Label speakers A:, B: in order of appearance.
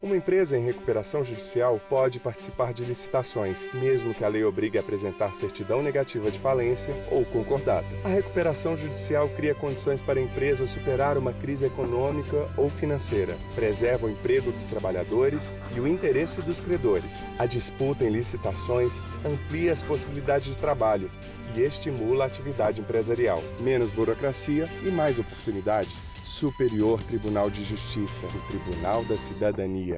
A: Uma empresa em recuperação judicial pode participar de licitações, mesmo que a lei obrigue a apresentar certidão negativa de falência ou concordata. A recuperação judicial cria condições para a empresa superar uma crise econômica ou financeira, preserva o emprego dos trabalhadores e o interesse dos credores. A disputa em licitações amplia as possibilidades de trabalho e estimula a atividade empresarial. Menos burocracia e mais oportunidades. Superior Tribunal de Justiça, o Tribunal da Cidadania.